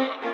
Uh-huh.